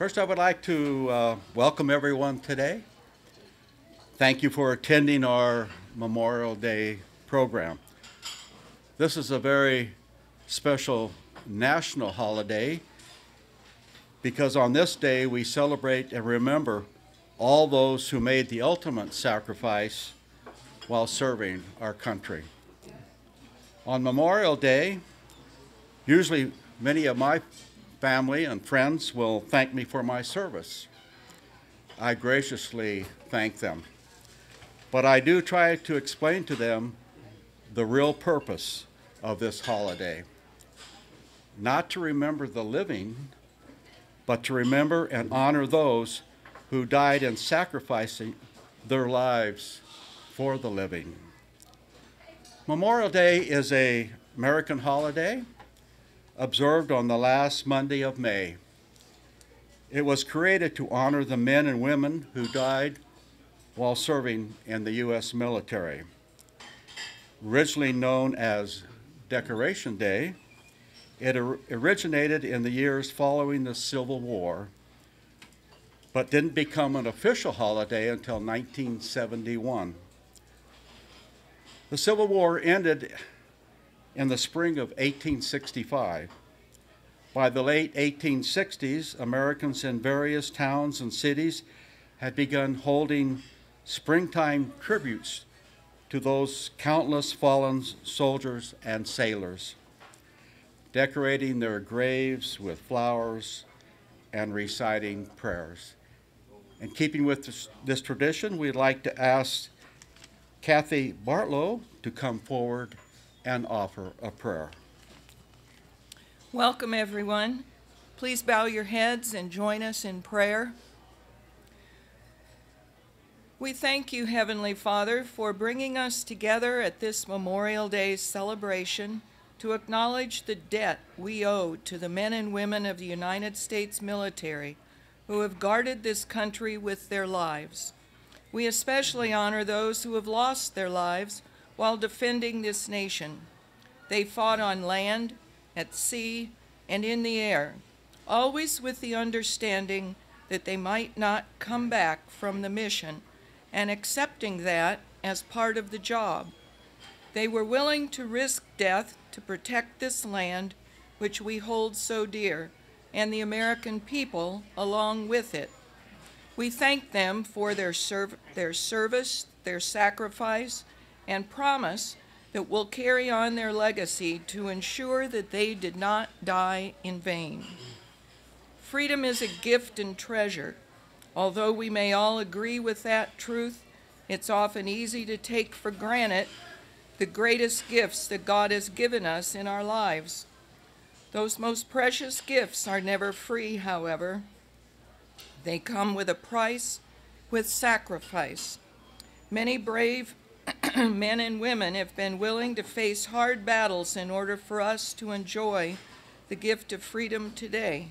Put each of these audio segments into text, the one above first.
First, I would like to uh, welcome everyone today. Thank you for attending our Memorial Day program. This is a very special national holiday because on this day we celebrate and remember all those who made the ultimate sacrifice while serving our country. On Memorial Day, usually many of my family and friends will thank me for my service. I graciously thank them. But I do try to explain to them the real purpose of this holiday. Not to remember the living, but to remember and honor those who died in sacrificing their lives for the living. Memorial Day is a American holiday observed on the last Monday of May. It was created to honor the men and women who died while serving in the U.S. military. Originally known as Decoration Day, it or- originated in the years following the Civil War, but didn't become an official holiday until 1971. The Civil War ended in the spring of 1865. By the late 1860s, Americans in various towns and cities had begun holding springtime tributes to those countless fallen soldiers and sailors, decorating their graves with flowers and reciting prayers. In keeping with this, this tradition, we'd like to ask Kathy Bartlow to come forward and offer a prayer. Welcome, everyone. Please bow your heads and join us in prayer. We thank you, Heavenly Father, for bringing us together at this Memorial Day celebration to acknowledge the debt we owe to the men and women of the United States military who have guarded this country with their lives. We especially honor those who have lost their lives while defending this nation. They fought on land, at sea, and in the air, always with the understanding that they might not come back from the mission, and accepting that as part of the job. They were willing to risk death to protect this land, which we hold so dear, and the American people along with it. We thank them for their, serv- their service, their sacrifice, and promise that will carry on their legacy to ensure that they did not die in vain. Freedom is a gift and treasure. Although we may all agree with that truth, it's often easy to take for granted the greatest gifts that God has given us in our lives. Those most precious gifts are never free, however. They come with a price, with sacrifice. Many brave men and women have been willing to face hard battles in order for us to enjoy the gift of freedom today.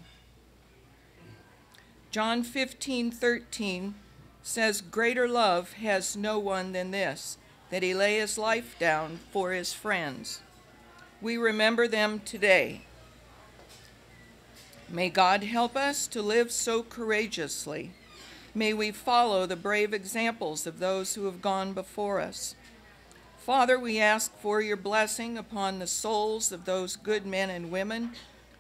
John 15, 13 says, Greater love has no one than this, that he lay his life down for his friends. We remember them today. May God help us to live so courageously. May we follow the brave examples of those who have gone before us. Father, we ask for your blessing upon the souls of those good men and women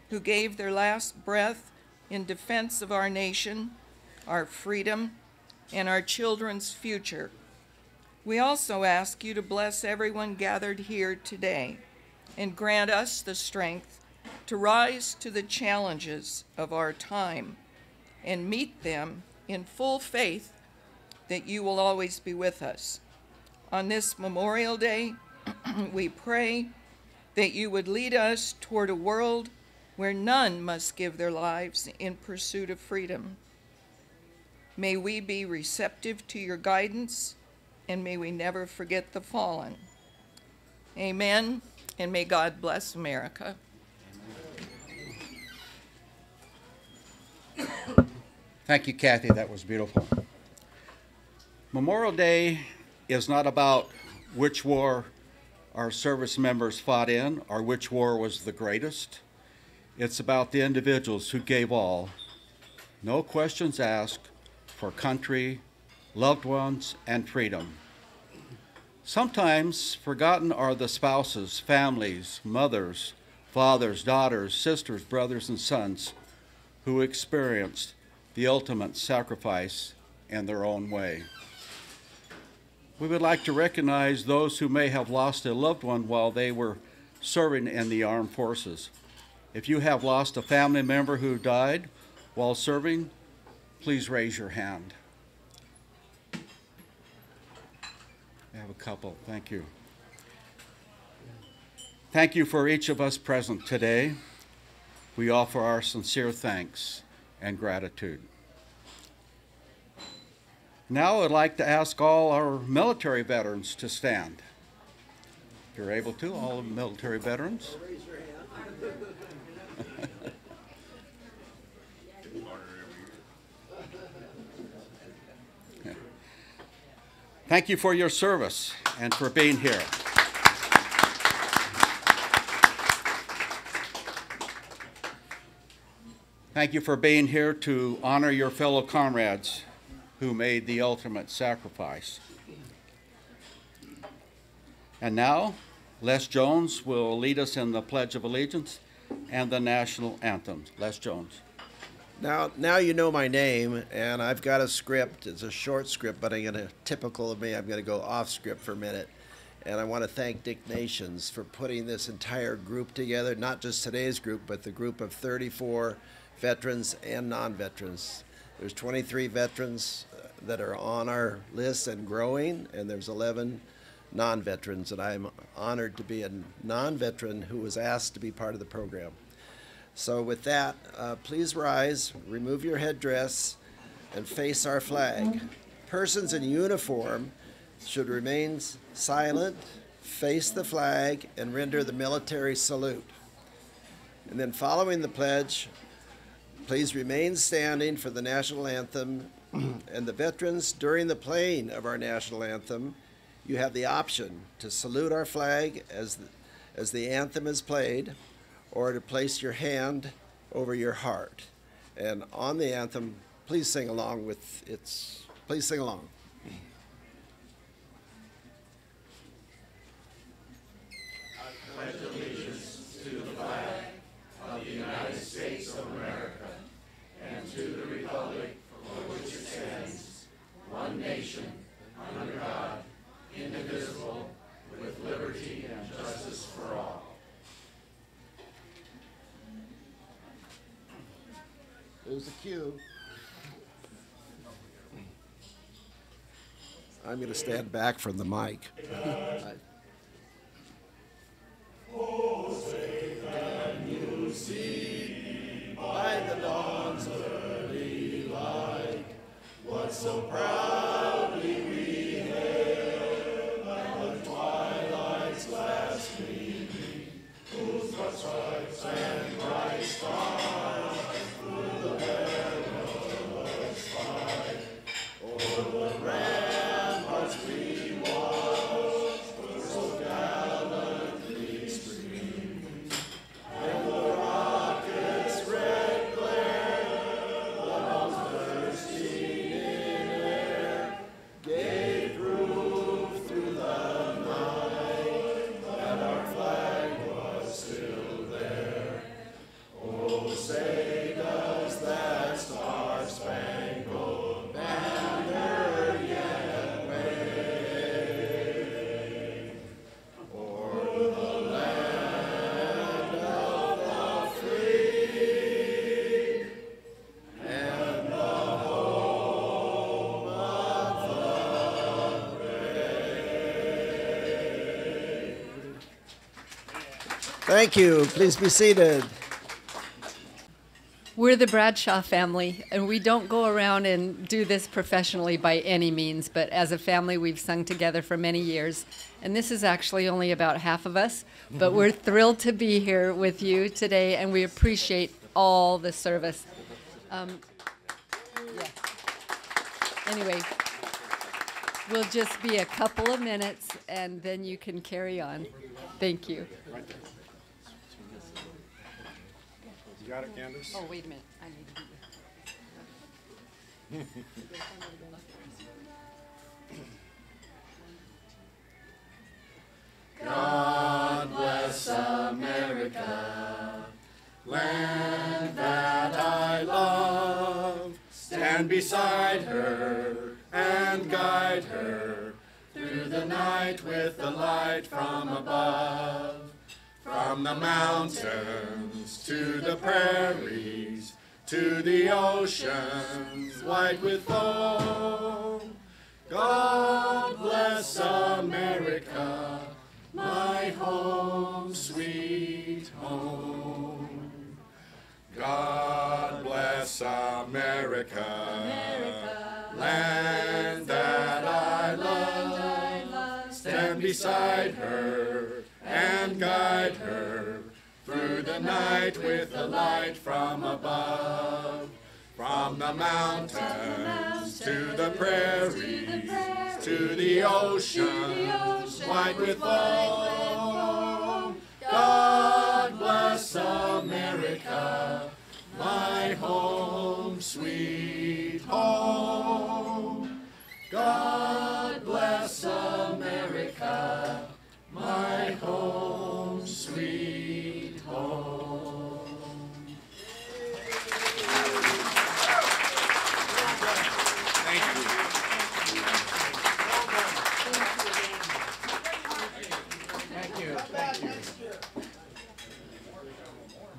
who gave their last breath in defense of our nation, our freedom, and our children's future. We also ask you to bless everyone gathered here today and grant us the strength to rise to the challenges of our time and meet them in full faith that you will always be with us. On this Memorial Day, we pray that you would lead us toward a world where none must give their lives in pursuit of freedom. May we be receptive to your guidance, and may we never forget the fallen. Amen, and may God bless America. Thank you, Kathy. That was beautiful. Memorial Day is not about which war our service members fought in or which war was the greatest. It's about the individuals who gave all no questions asked, for country, loved ones, and freedom. Sometimes forgotten are the spouses, families, mothers, fathers, daughters, sisters, brothers, and sons who experienced the ultimate sacrifice in their own way. We would like to recognize those who may have lost a loved one while they were serving in the armed forces. If you have lost a family member who died while serving, please raise your hand. I have a couple. Thank you. Thank you for each of us present today. We offer our sincere thanks and gratitude. Now I'd like to ask all our military veterans to stand. If you're able to, all the military veterans. Thank you for your service and for being here. Thank you for being here to honor your fellow comrades who made the ultimate sacrifice. And now, Les Jones will lead us in the Pledge of Allegiance and the national anthem. Les Jones. Now, now you know my name, and I've got a script. It's a short script, but I'm gonna typical of me. I'm gonna go off script for a minute, and I want to thank Dick Nations for putting this entire group together. Not just today's group, but the group of 34 veterans and non-veterans. There's 23 veterans uh, that are on our list and growing, and there's 11 non-veterans, and I'm honored to be a non-veteran who was asked to be part of the program. So with that, uh, please rise, remove your headdress, and face our flag. Persons in uniform should remain silent, face the flag, and render the military salute. And then following the pledge, please remain standing for the national anthem. and the veterans, during the playing of our national anthem, you have the option to salute our flag as the, as the anthem is played or to place your hand over your heart. And on the anthem, please sing along with its, please sing along. There's a cue. I'm going to stand back from the mic. By the dawn's early light, what so proudly we hailed the twilight's last gleaming, whose broad stripes and bright stars Thank you. Please be seated. We're the Bradshaw family, and we don't go around and do this professionally by any means, but as a family, we've sung together for many years. And this is actually only about half of us, but we're thrilled to be here with you today, and we appreciate all the service. Um, yeah. Anyway, we'll just be a couple of minutes, and then you can carry on. Thank you. You got it, Candace? Oh, wait a minute. I need to do love. Stand beside her and guide her through the night with the light from above. From the mountains to the prairies to the oceans white with foam. God bless America, my home, sweet home. God bless America, land that I love. Stand beside her and guide her through the night with the light from above. From the mountains to the prairies to the oceans white with foam. God bless America, my home, sweet home. God bless America,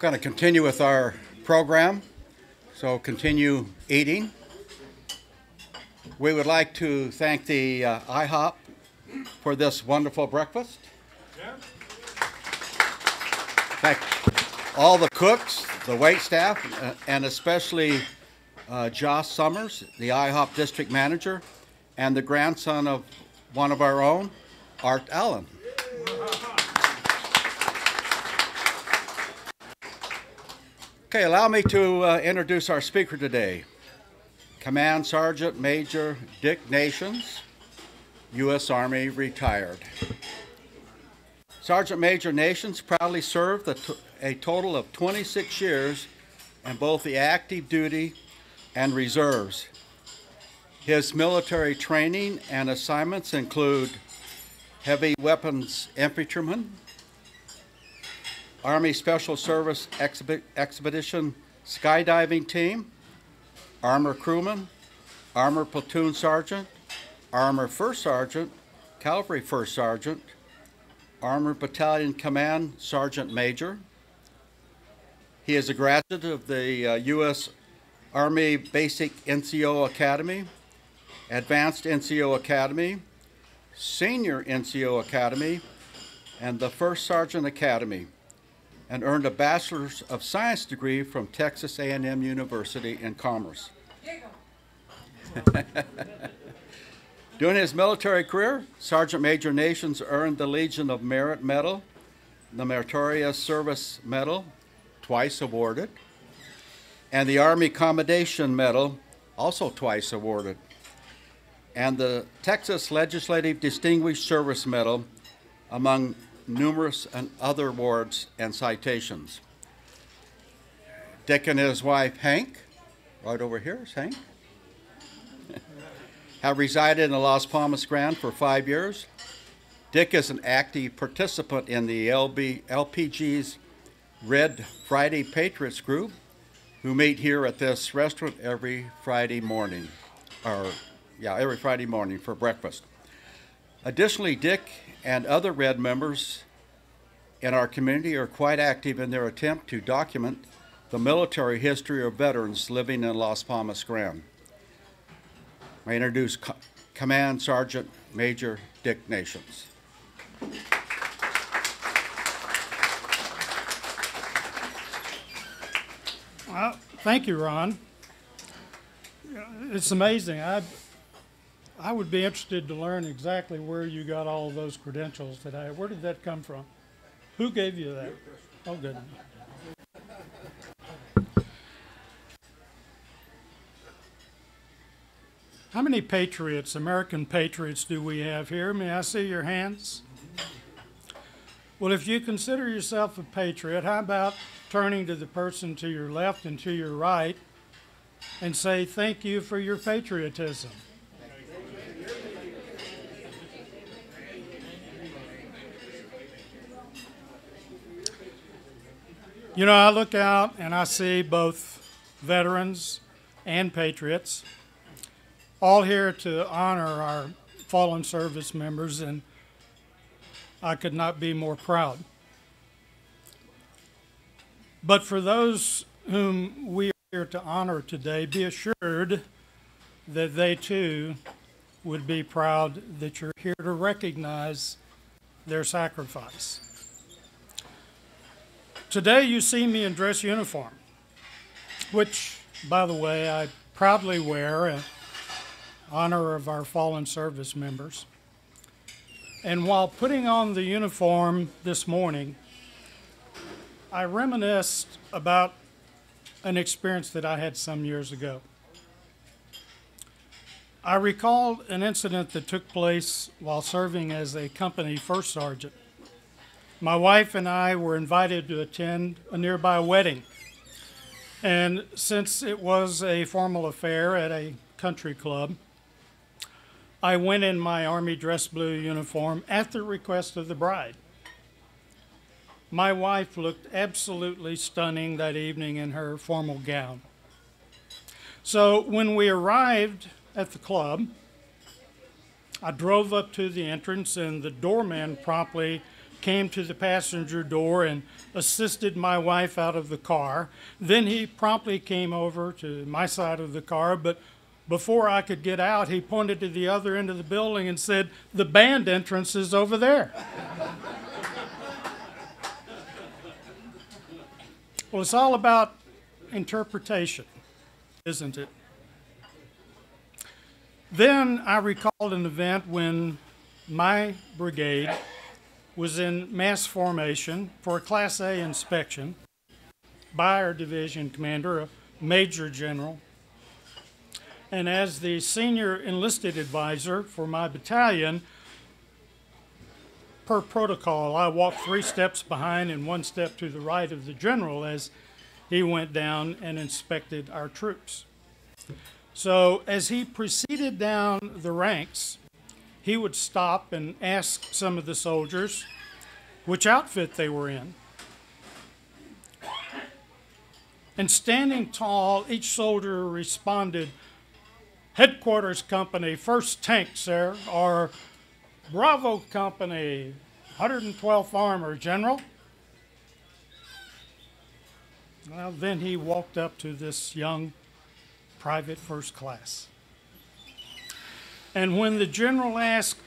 going to continue with our program, so continue eating. We would like to thank the uh, IHOP for this wonderful breakfast. Thank all the cooks, the wait staff, uh, and especially uh, Josh Summers, the IHOP district manager, and the grandson of one of our own, Art Allen. Okay, allow me to uh, introduce our speaker today. Command Sergeant Major Dick Nations, U.S. Army retired. Sergeant Major Nations proudly served a total of 26 years in both the active duty and reserves. His military training and assignments include heavy weapons infantryman, Army Special Service Expedition Skydiving Team, Armor Crewman, Armor Platoon Sergeant, Armor First Sergeant, Cavalry First Sergeant, Armor Battalion Command Sergeant Major. He is a graduate of the uh, U.S. Army Basic NCO Academy, Advanced NCO Academy, Senior NCO Academy, and the First Sergeant Academy and earned a Bachelor's of Science degree from Texas A&M University in Commerce. During his military career, Sergeant Major Nations earned the Legion of Merit Medal, the Meritorious Service Medal, twice awarded, and the Army Commendation Medal, also twice awarded, and the Texas Legislative Distinguished Service Medal, among numerous and other awards and citations. Dick and his wife Hank, right over here is Hank, have resided in the Las Palmas Grand for five years. Dick is an active participant in the LB, LPG's Red Friday Patriots group, who meet here at this restaurant every Friday morning, or yeah, every Friday morning for breakfast. Additionally, Dick and other Red members in our community are quite active in their attempt to document the military history of veterans living in Las Palmas Grand. I introduce Co- Command Sergeant Major Dick Nations. Well, thank you, Ron. It's amazing. I, I would be interested to learn exactly where you got all those credentials today. Where did that come from? Who gave you that? Oh, good. How many patriots, American patriots, do we have here? May I see your hands? Well, if you consider yourself a patriot, how about turning to the person to your left and to your right and say thank you for your patriotism. You know, I look out and I see both veterans and patriots all here to honor our fallen service members, and I could not be more proud. But for those whom we are here to honor today, be assured that they too would be proud that you're here to recognize their sacrifice. Today you see me in dress uniform, which, by the way, I proudly wear in honor of our fallen service members. And while putting on the uniform this morning, I reminisced about an experience that I had some years ago. I recalled an incident that took place while serving as a company first sergeant. My wife and I were invited to attend a nearby wedding. And since it was a formal affair at a country club, I went in my Army dress blue uniform at the request of the bride. My wife looked absolutely stunning that evening in her formal gown. So when we arrived at the club, I drove up to the entrance, and the doorman promptly came to the passenger door and assisted my wife out of the car. Then he promptly came over to my side of the car, but before I could get out, he pointed to the other end of the building and said, The band entrance is over there. well, it's all about interpretation, isn't it? Then I recalled an event when my brigade was in mass formation for a Class A inspection by our division commander, a major general. And as the senior enlisted advisor for my battalion, per protocol, I walked three steps behind and one step to the right of the general as he went down and inspected our troops. So as he proceeded down the ranks, he would stop and ask some of the soldiers which outfit they were in. And standing tall, each soldier responded, Headquarters Company, 1st Tank, sir, or Bravo Company, 112th Armor, General. Well, then he walked up to this young private first class. And when the general asked,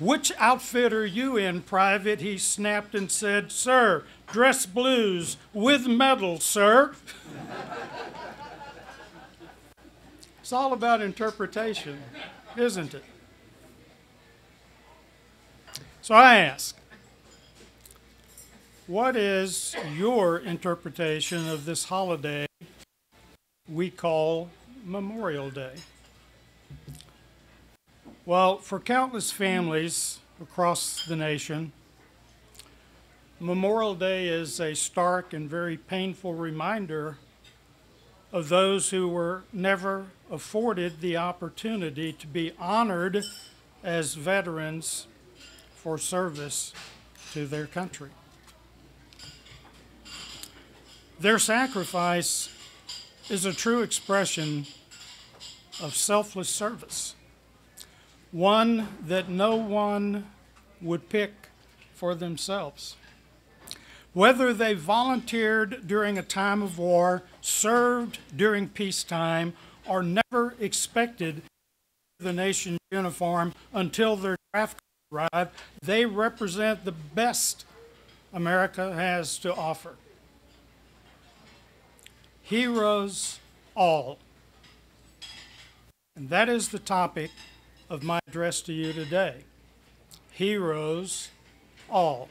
Which outfit are you in, private? he snapped and said, Sir, dress blues with medals, sir. it's all about interpretation, isn't it? So I ask, what is your interpretation of this holiday we call Memorial Day? Well, for countless families across the nation, Memorial Day is a stark and very painful reminder of those who were never afforded the opportunity to be honored as veterans for service to their country. Their sacrifice is a true expression of selfless service, one that no one would pick for themselves. Whether they volunteered during a time of war, served during peacetime, or never expected the nation's uniform until their draft arrived, they represent the best America has to offer heroes all. And that is the topic of my address to you today. Heroes all.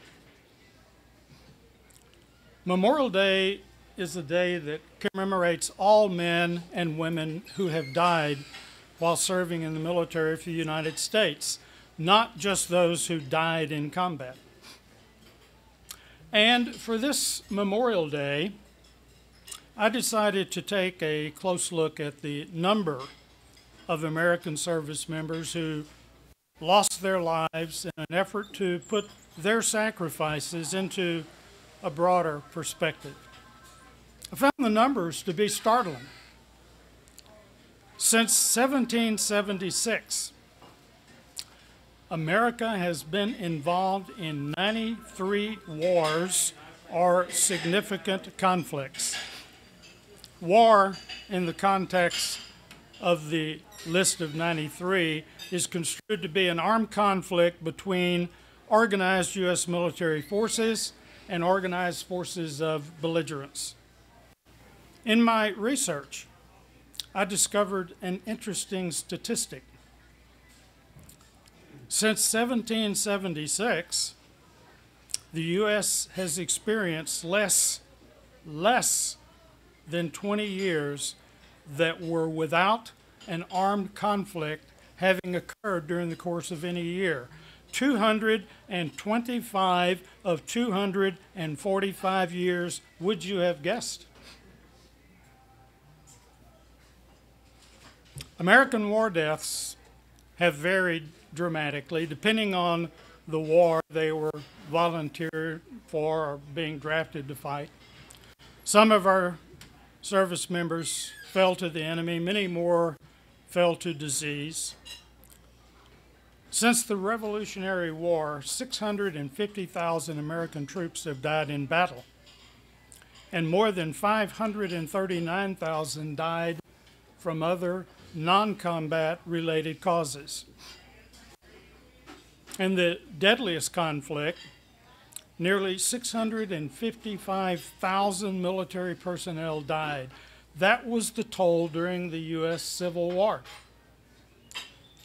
Memorial Day is a day that commemorates all men and women who have died while serving in the military for the United States, not just those who died in combat. And for this Memorial Day, I decided to take a close look at the number of American service members who lost their lives in an effort to put their sacrifices into a broader perspective. I found the numbers to be startling. Since 1776, America has been involved in 93 wars or significant conflicts. War, in the context of the list of 93, is construed to be an armed conflict between organized U.S. military forces and organized forces of belligerents. In my research, I discovered an interesting statistic. Since 1776, the U.S. has experienced less, less than 20 years that were without an armed conflict having occurred during the course of any year. 225 of 245 years, would you have guessed? American war deaths have varied dramatically depending on the war they were volunteered for or being drafted to fight. Some of our service members fell to the enemy, many more fell to disease. Since the Revolutionary War, 650,000 American troops have died in battle, and more than 539,000 died from other non combat related causes. In the deadliest conflict, nearly 655,000 military personnel died. That was the toll during the U.S. Civil War.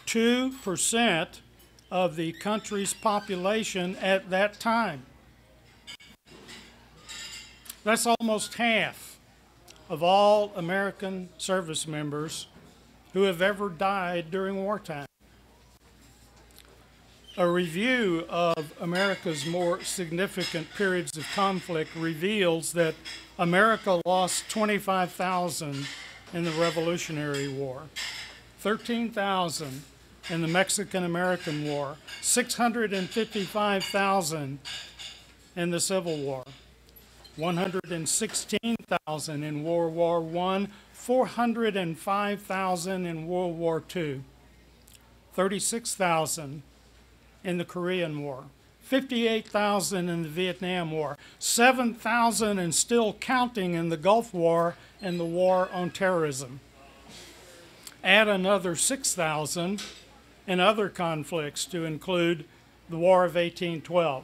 2% of the country's population at that time. That's almost half of all American service members who have ever died during wartime. A review of America's more significant periods of conflict reveals that America lost 25,000 in the Revolutionary War, 13,000 in the Mexican American War, 655,000 in the Civil War, 116,000 in World War I, 405,000 in World War II, 36,000 in the Korean War, 58,000 in the Vietnam War, 7,000 and still counting in the Gulf War and the War on Terrorism. Add another 6,000 in other conflicts to include the War of 1812,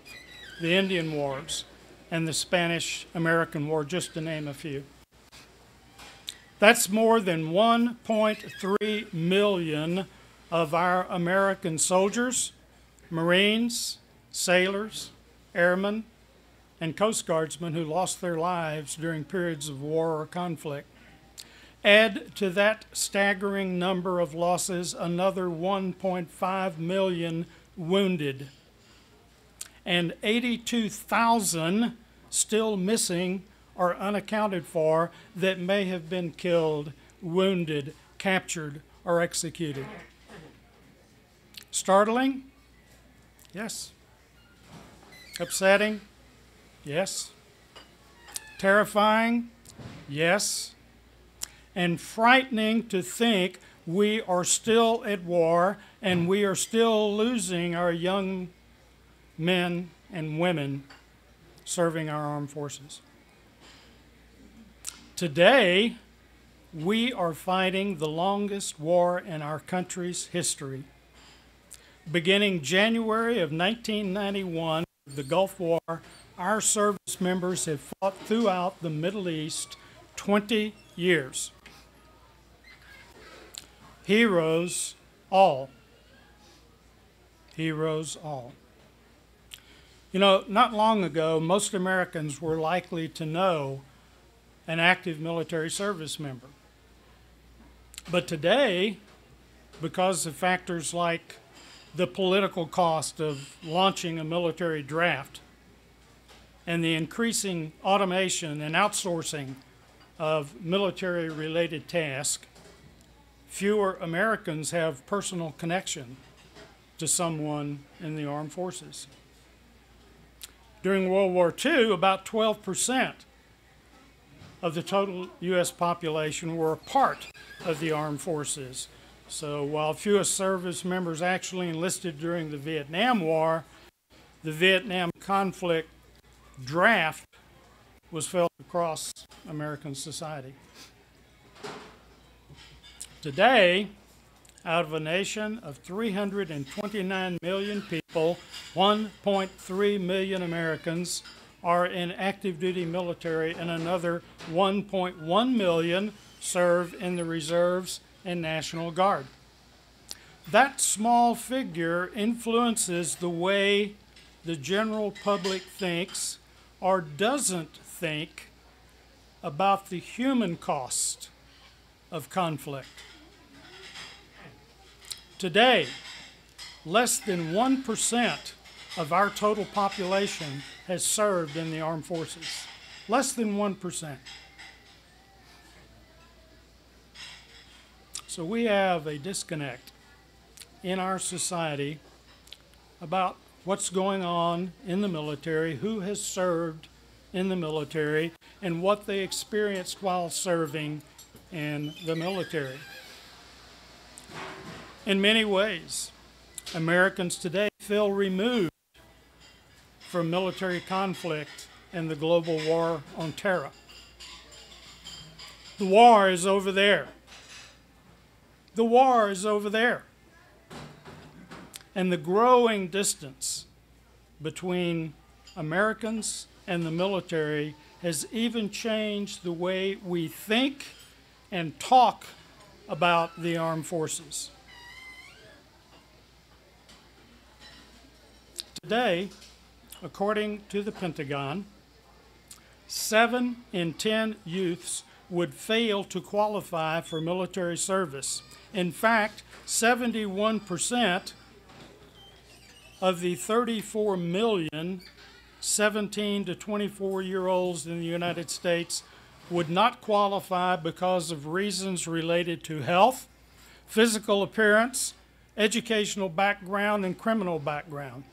the Indian Wars, and the Spanish American War, just to name a few. That's more than 1.3 million of our American soldiers Marines, sailors, airmen, and Coast Guardsmen who lost their lives during periods of war or conflict. Add to that staggering number of losses another 1.5 million wounded and 82,000 still missing or unaccounted for that may have been killed, wounded, captured, or executed. Startling? Yes. Upsetting? Yes. Terrifying? Yes. And frightening to think we are still at war and we are still losing our young men and women serving our armed forces. Today, we are fighting the longest war in our country's history Beginning January of 1991, the Gulf War, our service members have fought throughout the Middle East 20 years. Heroes all. Heroes all. You know, not long ago, most Americans were likely to know an active military service member. But today, because of factors like the political cost of launching a military draft and the increasing automation and outsourcing of military related tasks, fewer Americans have personal connection to someone in the armed forces. During World War II, about 12% of the total U.S. population were a part of the armed forces. So while fewer service members actually enlisted during the Vietnam War, the Vietnam conflict draft was felt across American society. Today, out of a nation of 329 million people, 1.3 million Americans are in active duty military, and another 1.1 million serve in the reserves and National Guard. That small figure influences the way the general public thinks or doesn't think about the human cost of conflict. Today, less than 1% of our total population has served in the armed forces. Less than 1%. So we have a disconnect in our society about what's going on in the military, who has served in the military, and what they experienced while serving in the military. In many ways, Americans today feel removed from military conflict and the global war on terror. The war is over there. The war is over there. And the growing distance between Americans and the military has even changed the way we think and talk about the armed forces. Today, according to the Pentagon, seven in ten youths would fail to qualify for military service. In fact, 71% of the 34 million 17 to 24 year olds in the United States would not qualify because of reasons related to health, physical appearance, educational background, and criminal background.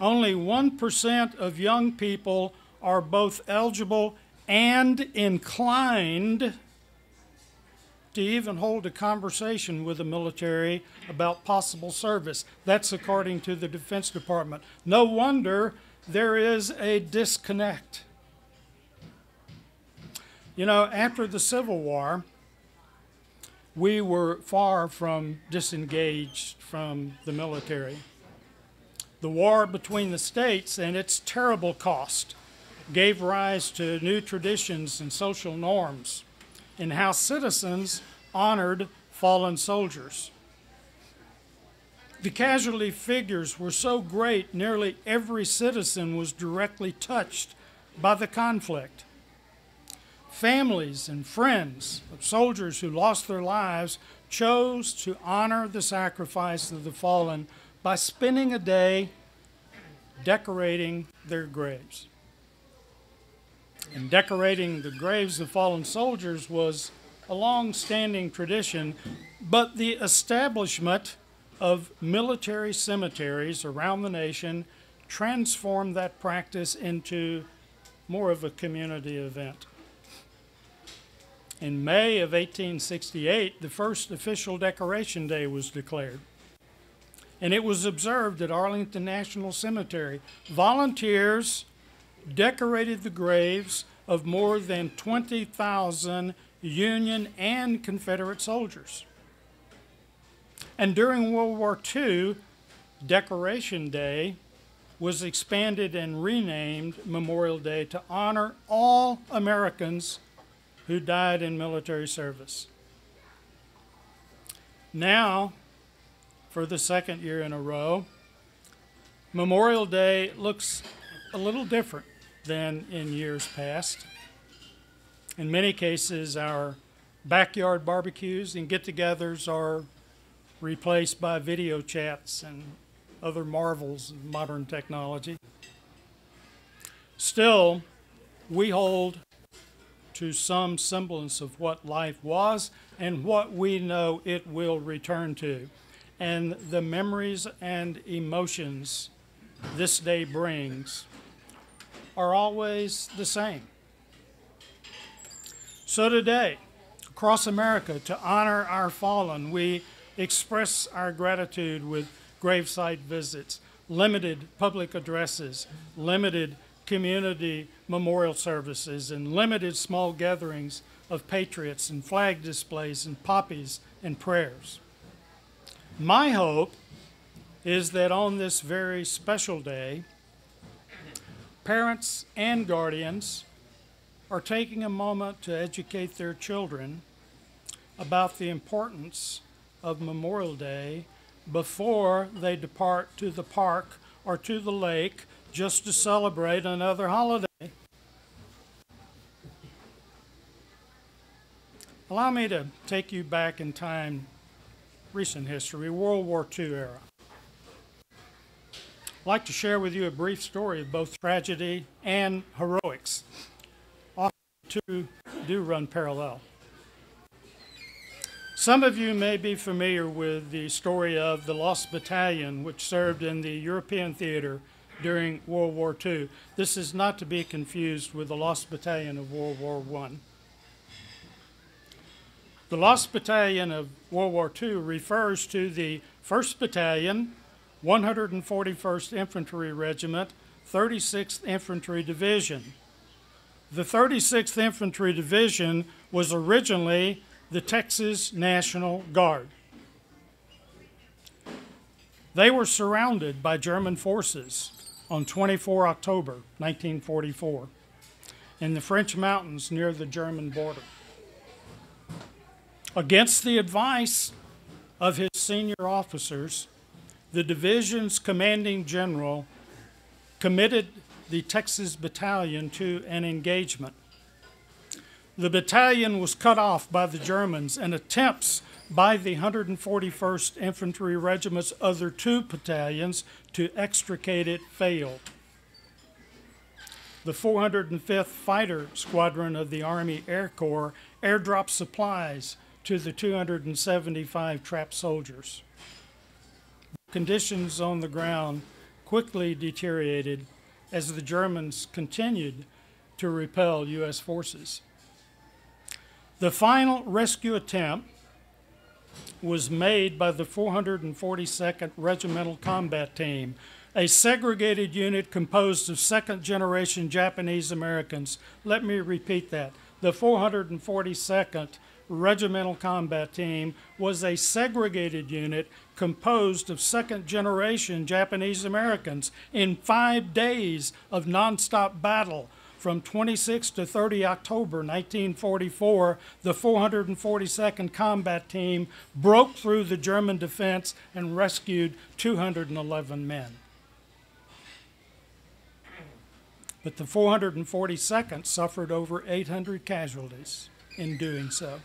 Only 1% of young people are both eligible and inclined to even hold a conversation with the military about possible service. That's according to the Defense Department. No wonder there is a disconnect. You know, after the Civil War, we were far from disengaged from the military. The war between the states and its terrible cost gave rise to new traditions and social norms in how citizens honored fallen soldiers. The casualty figures were so great, nearly every citizen was directly touched by the conflict. Families and friends of soldiers who lost their lives chose to honor the sacrifice of the fallen by spending a day decorating their graves. And decorating the graves of fallen soldiers was a long standing tradition, but the establishment of military cemeteries around the nation transformed that practice into more of a community event. In May of 1868, the first official Decoration Day was declared. And it was observed at Arlington National Cemetery. Volunteers decorated the graves of more than 20,000 Union and Confederate soldiers. And during World War II, Decoration Day was expanded and renamed Memorial Day to honor all Americans who died in military service. Now, for the second year in a row, Memorial Day looks a little different than in years past. In many cases, our backyard barbecues and get togethers are replaced by video chats and other marvels of modern technology. Still, we hold to some semblance of what life was and what we know it will return to. And the memories and emotions this day brings are always the same. So today, across America, to honor our fallen, we express our gratitude with gravesite visits, limited public addresses, limited community memorial services, and limited small gatherings of patriots and flag displays and poppies and prayers. My hope is that on this very special day, parents and guardians are taking a moment to educate their children about the importance of Memorial Day before they depart to the park or to the lake just to celebrate another holiday. Allow me to take you back in time, recent history, World War II era. Like to share with you a brief story of both tragedy and heroics. Often two do run parallel. Some of you may be familiar with the story of the Lost Battalion, which served in the European theater during World War II. This is not to be confused with the Lost Battalion of World War I. The Lost Battalion of World War II refers to the 1st Battalion, 141st Infantry Regiment, 36th Infantry Division. The 36th Infantry Division was originally the Texas National Guard. They were surrounded by German forces on 24 October 1944 in the French mountains near the German border. Against the advice of his senior officers, the division's commanding general committed the Texas Battalion to an engagement. The battalion was cut off by the Germans, and attempts by the 141st Infantry Regiment's other two battalions to extricate it failed. The 405th Fighter Squadron of the Army Air Corps airdropped supplies to the 275 trapped soldiers. Conditions on the ground quickly deteriorated as the Germans continued to repel U.S. forces. The final rescue attempt was made by the 442nd Regimental Combat Team, a segregated unit composed of second generation Japanese Americans. Let me repeat that. The 442nd Regimental Combat Team was a segregated unit composed of second generation Japanese Americans in five days of nonstop battle. From 26 to 30 October 1944, the 442nd Combat Team broke through the German defense and rescued 211 men. But the 442nd suffered over 800 casualties in doing so.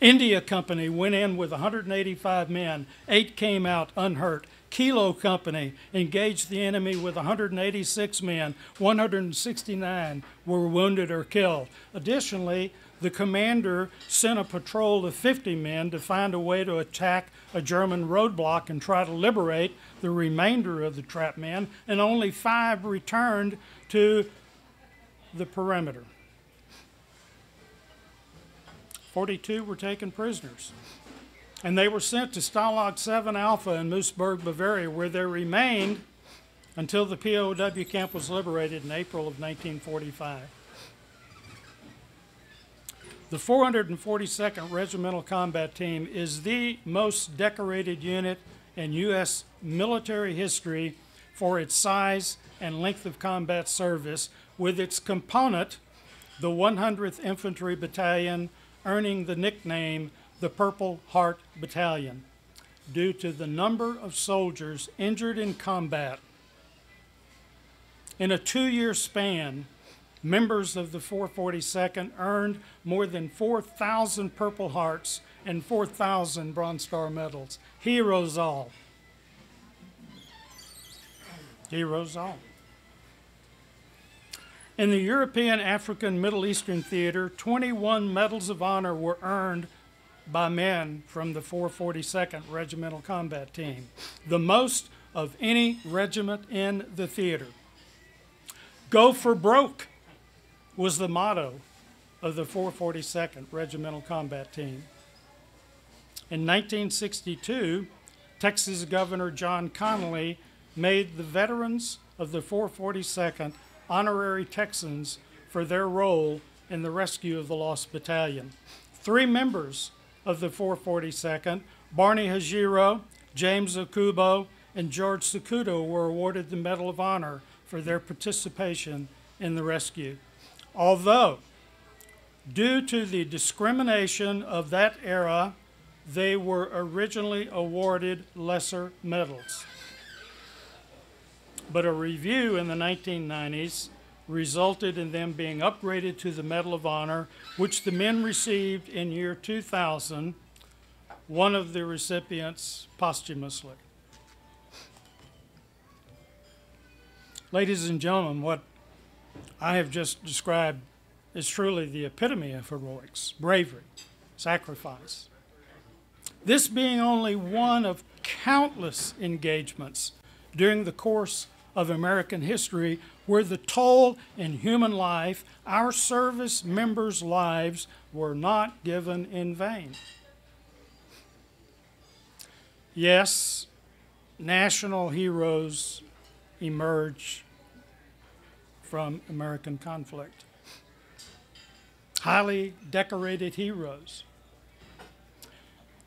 India Company went in with 185 men, eight came out unhurt. Kilo Company engaged the enemy with 186 men, 169 were wounded or killed. Additionally, the commander sent a patrol of 50 men to find a way to attack a German roadblock and try to liberate the remainder of the trapped men, and only five returned to the perimeter. 42 were taken prisoners. And they were sent to Stalag 7 Alpha in Moosburg, Bavaria, where they remained until the POW camp was liberated in April of 1945. The 442nd Regimental Combat Team is the most decorated unit in U.S. military history for its size and length of combat service, with its component, the 100th Infantry Battalion, earning the nickname the Purple Heart Battalion due to the number of soldiers injured in combat. In a two year span, members of the 442nd earned more than 4,000 Purple Hearts and 4,000 Bronze Star medals. Heroes all. Heroes all. In the European, African, Middle Eastern theater, 21 Medals of Honor were earned by men from the 442nd Regimental Combat Team, the most of any regiment in the theater. Go for broke was the motto of the 442nd Regimental Combat Team. In 1962, Texas Governor John Connally made the veterans of the 442nd honorary Texans for their role in the rescue of the lost battalion. Three members of the 442nd, Barney Hajiro, James Okubo, and George Sakato, were awarded the Medal of Honor for their participation in the rescue. Although, due to the discrimination of that era, they were originally awarded lesser medals. But a review in the 1990s resulted in them being upgraded to the Medal of Honor, which the men received in year 2000, one of the recipients posthumously. Ladies and gentlemen, what I have just described is truly the epitome of heroics, bravery, sacrifice. This being only one of countless engagements during the course of American history where the toll in human life, our service members' lives, were not given in vain. Yes, national heroes emerge from American conflict. Highly decorated heroes.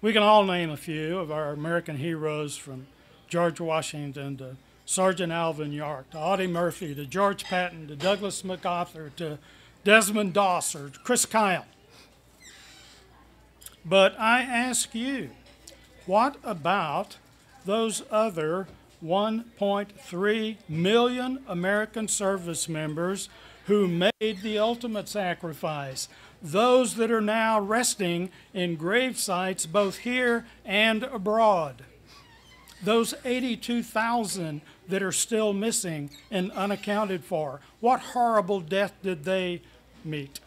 We can all name a few of our American heroes from George Washington to Sergeant Alvin York, to Audie Murphy, to George Patton, to Douglas MacArthur, to Desmond Doss, or Chris Kyle. But I ask you, what about those other 1.3 million American service members who made the ultimate sacrifice? Those that are now resting in grave sites both here and abroad. Those 82,000 that are still missing and unaccounted for. What horrible death did they meet?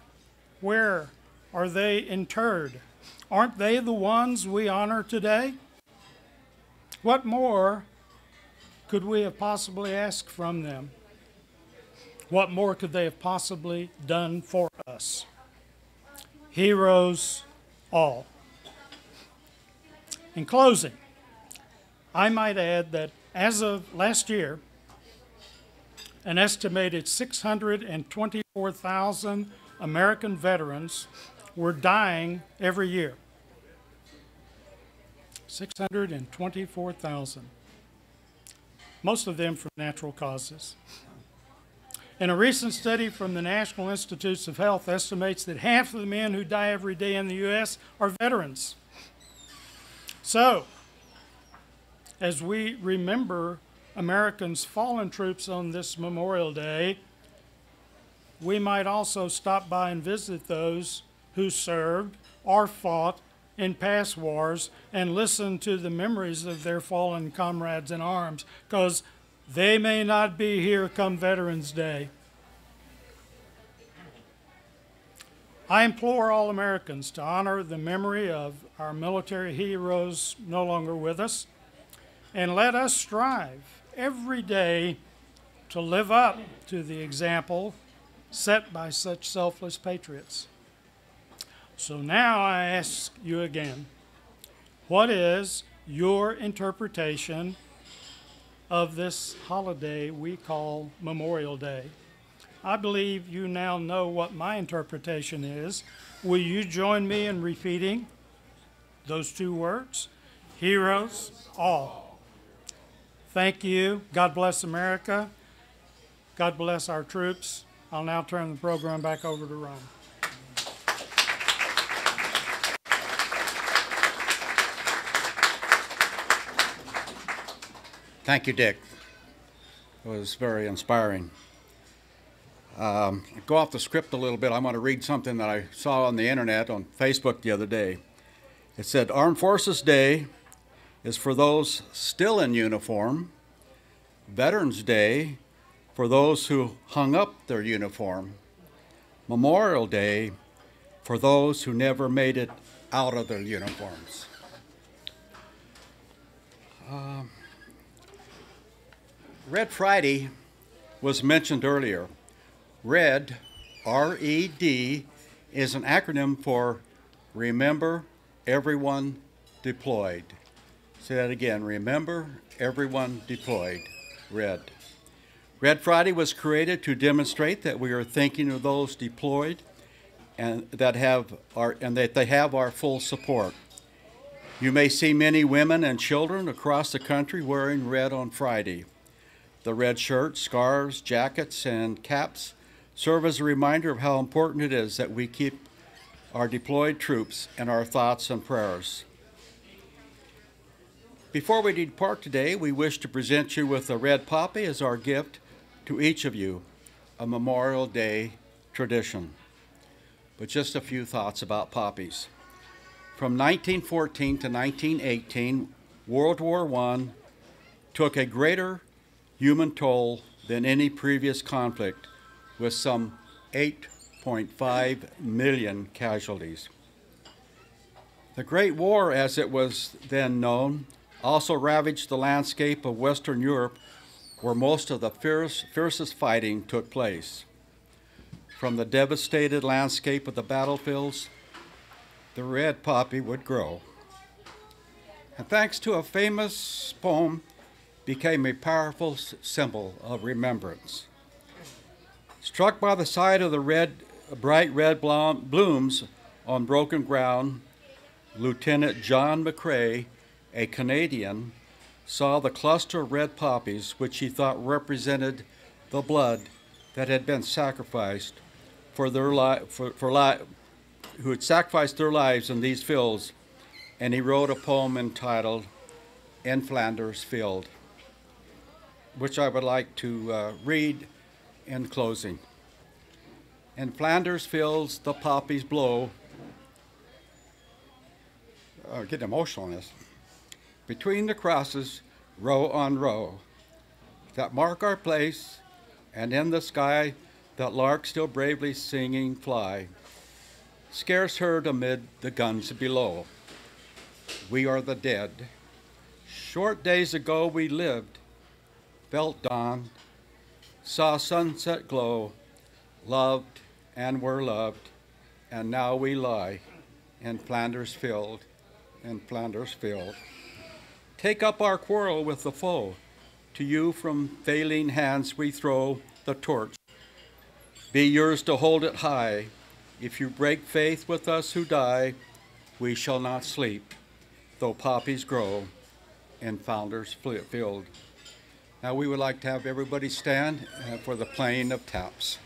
Where are they interred? Aren't they the ones we honor today? What more could we have possibly asked from them? What more could they have possibly done for us? Heroes all. In closing, I might add that as of last year, an estimated 624,000 American veterans were dying every year. 624,000. Most of them from natural causes. And a recent study from the National Institutes of Health estimates that half of the men who die every day in the U.S. are veterans. So, as we remember Americans' fallen troops on this Memorial Day, we might also stop by and visit those who served or fought in past wars and listen to the memories of their fallen comrades in arms, because they may not be here come Veterans Day. I implore all Americans to honor the memory of our military heroes no longer with us and let us strive every day to live up to the example set by such selfless patriots. So now I ask you again what is your interpretation of this holiday we call Memorial Day? I believe you now know what my interpretation is. Will you join me in repeating those two words? Heroes, all. Thank you. God bless America. God bless our troops. I'll now turn the program back over to Ron. Thank you, Dick. It was very inspiring. Um, go off the script a little bit. I'm going to read something that I saw on the internet on Facebook the other day. It said Armed Forces Day is for those still in uniform. Veterans Day for those who hung up their uniform. Memorial Day for those who never made it out of their uniforms. Um, Red Friday was mentioned earlier. RED, R E D, is an acronym for Remember Everyone Deployed. Say that again. Remember Everyone Deployed. RED. Red Friday was created to demonstrate that we are thinking of those deployed and that have our and that they have our full support. You may see many women and children across the country wearing red on Friday. The red shirts, scarves, jackets, and caps serve as a reminder of how important it is that we keep our deployed troops in our thoughts and prayers. Before we depart today, we wish to present you with a red poppy as our gift to each of you, a Memorial Day tradition. But just a few thoughts about poppies. From 1914 to 1918, World War I took a greater human toll than any previous conflict, with some 8.5 million casualties. The Great War, as it was then known, also ravaged the landscape of Western Europe, where most of the fierce, fiercest fighting took place. From the devastated landscape of the battlefields, the red poppy would grow. And thanks to a famous poem became a powerful symbol of remembrance. Struck by the sight of the red, bright red blooms on broken ground, Lieutenant John McCrae, a Canadian, saw the cluster of red poppies which he thought represented the blood that had been sacrificed for their li- for, for li- who had sacrificed their lives in these fields, and he wrote a poem entitled "In Flanders Field." which I would like to uh, read in closing. In Flanders fields the poppies blow. Uh, get emotional on this. Between the crosses, row on row, that mark our place, and in the sky that lark still bravely singing fly, scarce heard amid the guns below. We are the dead. Short days ago we lived, felt dawn, saw sunset glow, loved and were loved, and now we lie in Flanders field, in Flanders field. Take up our quarrel with the foe. To you from failing hands we throw the torch. Be yours to hold it high. If you break faith with us who die, we shall not sleep, though poppies grow in Flanders field. Now we would like to have everybody stand uh, for the playing of taps.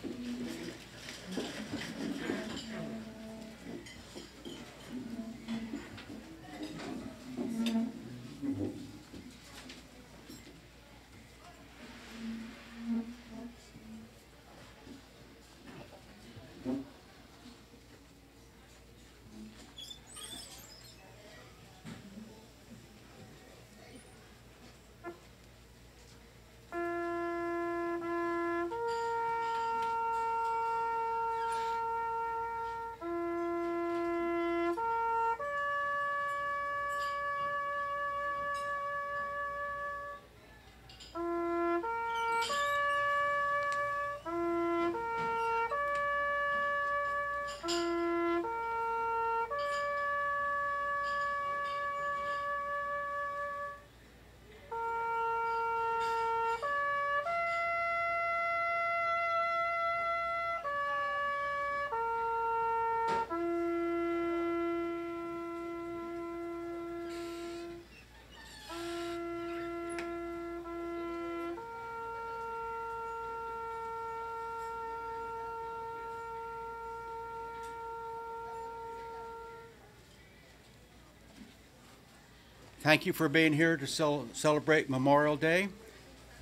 Thank you for being here to cel- celebrate Memorial Day.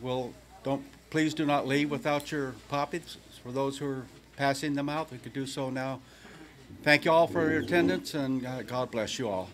We'll, don't, please do not leave without your poppies. For those who are passing them out, we could do so now. Thank you all for your attendance, and uh, God bless you all.